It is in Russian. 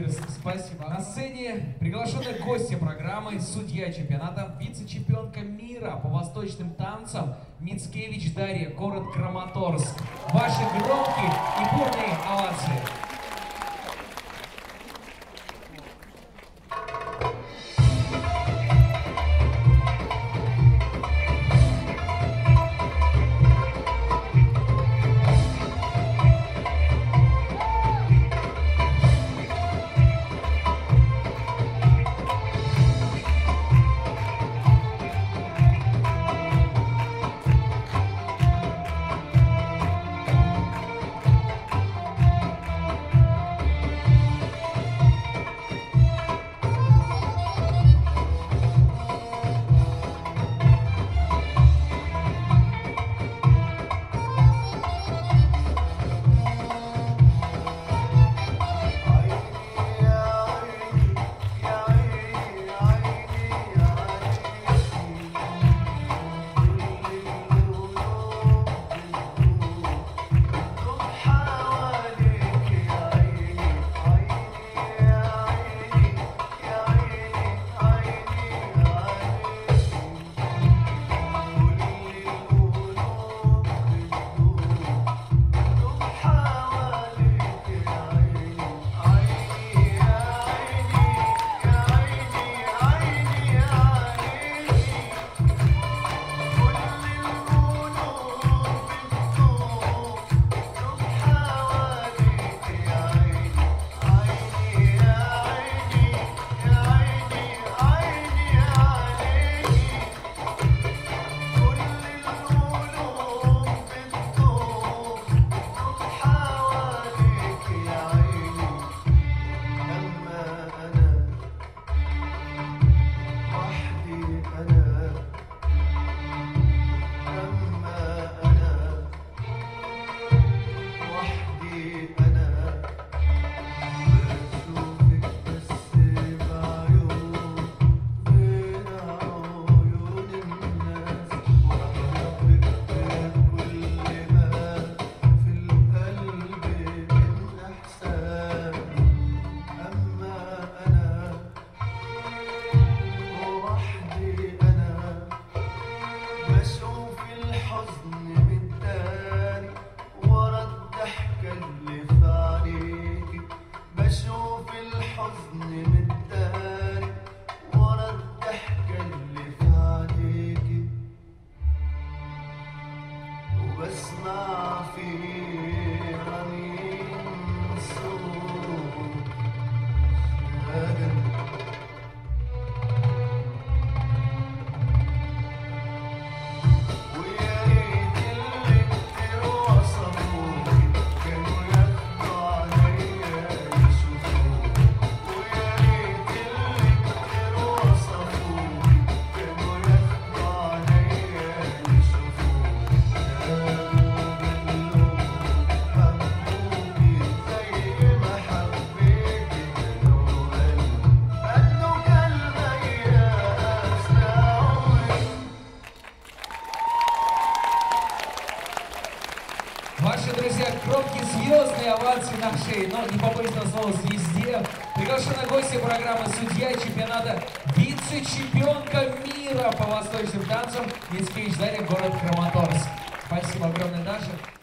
Ирс, спасибо. На сцене приглашенная гостья программы, судья чемпионата, вице-чемпионка мира по восточным танцам Мицкевич Дарья, город Краматорск. Ваши громкие и бурные овации. Друзья, громкие звездные овации нашей, но не побоюсь на слово звезде. Приглашена гостья программы судья чемпионата, вице-чемпионка мира по восточным танцам Мицкевич Дарья, город Краматорск. Спасибо огромное, Даша.